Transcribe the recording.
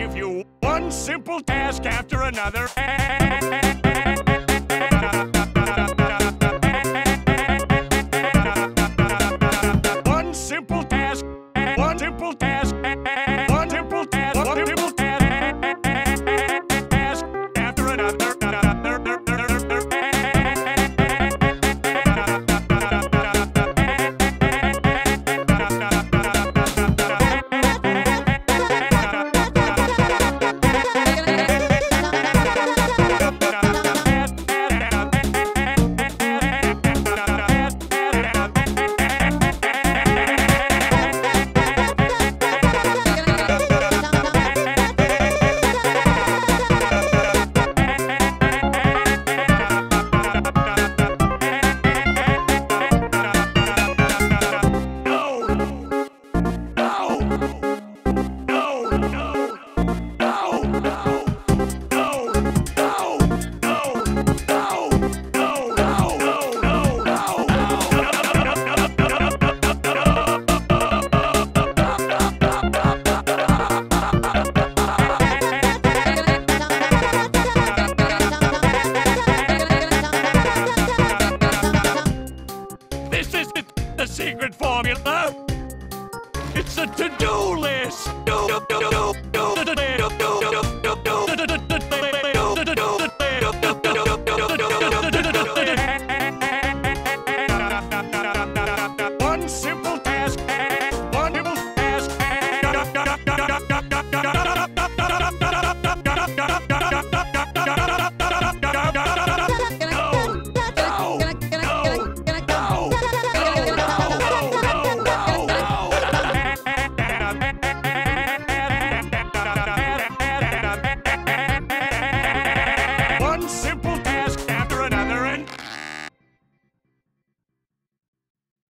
give you one simple task after another. the secret formula. It's a to-do list. Do, do, do, do.